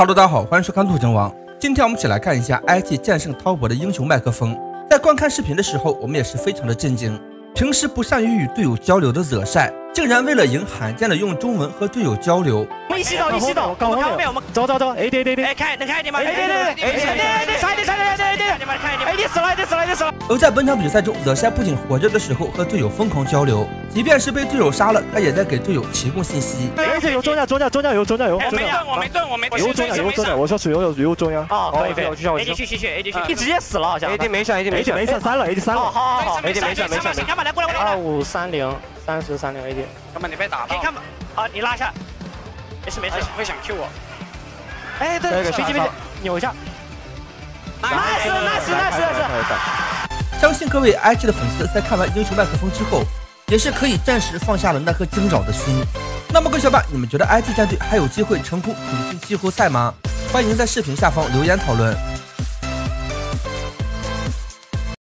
Hello，大家好，欢迎收看陆征王。今天我们一起来看一下 IG 战胜滔博的英雄麦克风。在观看视频的时候，我们也是非常的震惊。平时不善于与队友交流的惹晒，竟然为了赢罕见的用中文和队友交流。一起走，一起走，搞后面，我们走走走哎对对对哎，开能开一点吗？哎对对对哎对对，快而在本场比赛中，惹晒不仅活着的时候和队友疯狂交流，即便是被队友杀了，他也在给队友提供信息。而且有中药中药中药有中药有，我没盾我没盾我没盾，油中药有中药，我说水有有中药。哦可以可以，我去上我 A 去。去去去 A D 去，你直接死了好像。A D 没事，A D 没事没事，三了 A D 三了。好好好，A D 没事没事没事看吧来过来过来，二五三零三十三零 A D，哥们你被打到，可以看吧。好你拉下，没事没事。会想 Q 我，哎对，那个飞机飞机扭一下。nice nice nice nice。相信各位 IG 的粉丝在看完英雄麦克风之后，也是可以暂时放下了那颗惊扰的心。那么各位小伙伴，你们觉得 IG 战队还有机会成功挺进季后赛吗？欢迎在视频下方留言讨论。